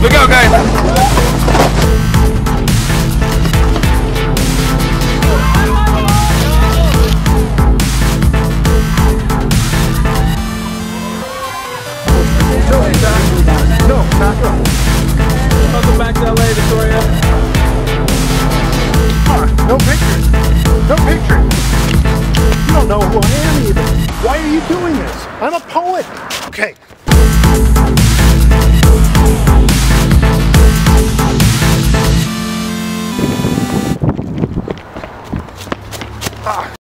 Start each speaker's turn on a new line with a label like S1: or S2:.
S1: Look out, guys.
S2: No, back up.
S3: Welcome back to LA, Victoria.
S2: Come no pictures. No pictures. You don't know who I am even. Why are you doing this? I'm a poet. Okay, Ah.